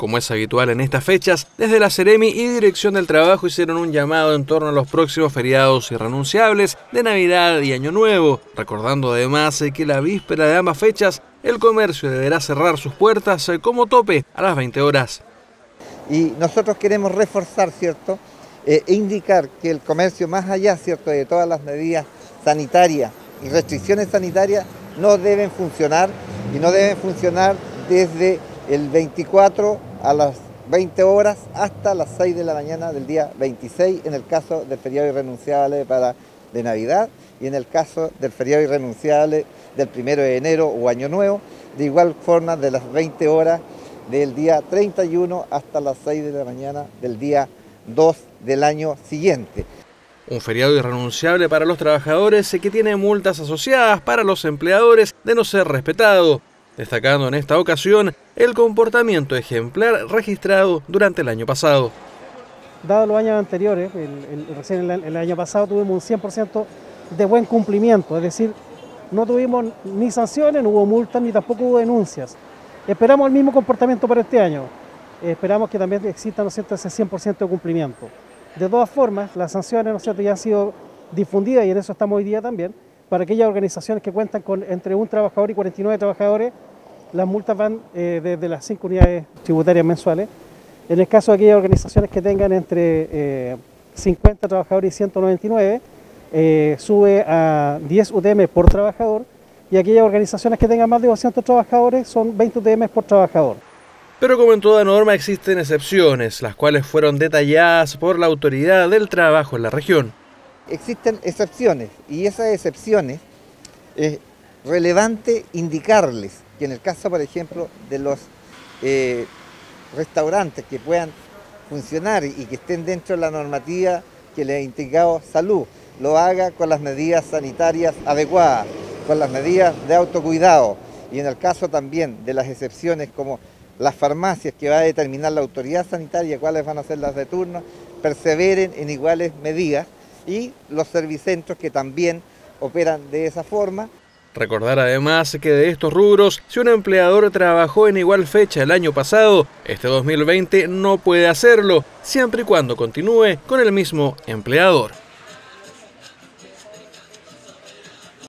Como es habitual en estas fechas, desde la Ceremi y Dirección del Trabajo hicieron un llamado en torno a los próximos feriados irrenunciables de Navidad y Año Nuevo, recordando además que la víspera de ambas fechas el comercio deberá cerrar sus puertas eh, como tope a las 20 horas. Y nosotros queremos reforzar, ¿cierto? Eh, e indicar que el comercio, más allá, ¿cierto?, de todas las medidas sanitarias y restricciones sanitarias, no deben funcionar y no deben funcionar desde el 24 a las 20 horas hasta las 6 de la mañana del día 26 en el caso del feriado irrenunciable para de Navidad y en el caso del feriado irrenunciable del 1 de enero o Año Nuevo, de igual forma de las 20 horas del día 31 hasta las 6 de la mañana del día 2 del año siguiente. Un feriado irrenunciable para los trabajadores que tiene multas asociadas para los empleadores de no ser respetado destacando en esta ocasión el comportamiento ejemplar registrado durante el año pasado. Dado los años anteriores, el, recién el, año pasado tuvimos un 100% de buen cumplimiento, es decir, no tuvimos ni sanciones, no hubo multas, ni tampoco hubo denuncias. Esperamos el mismo comportamiento para este año. Esperamos que también exista ¿no ese 100% de cumplimiento. De todas formas, las sanciones ¿no ya han sido difundidas y en eso estamos hoy día también, para aquellas organizaciones que cuentan con entre un trabajador y 49 trabajadores las multas van eh, desde las cinco unidades tributarias mensuales. En el caso de aquellas organizaciones que tengan entre 50 eh, trabajadores y 199, eh, sube a 10 UTM por trabajador y aquellas organizaciones que tengan más de 200 trabajadores son 20 UTM por trabajador. Pero como en toda norma existen excepciones, las cuales fueron detalladas por la autoridad del trabajo en la región. Existen excepciones y esas excepciones es relevante indicarles que en el caso, por ejemplo, de los eh, restaurantes que puedan funcionar y que estén dentro de la normativa que le ha indicado salud, lo haga con las medidas sanitarias adecuadas, con las medidas de autocuidado. Y en el caso también de las excepciones como las farmacias que va a determinar la autoridad sanitaria cuáles van a ser las de turno, perseveren en iguales medidas y los servicentros que también operan de esa forma Recordar además que de estos rubros, si un empleador trabajó en igual fecha el año pasado, este 2020 no puede hacerlo, siempre y cuando continúe con el mismo empleador.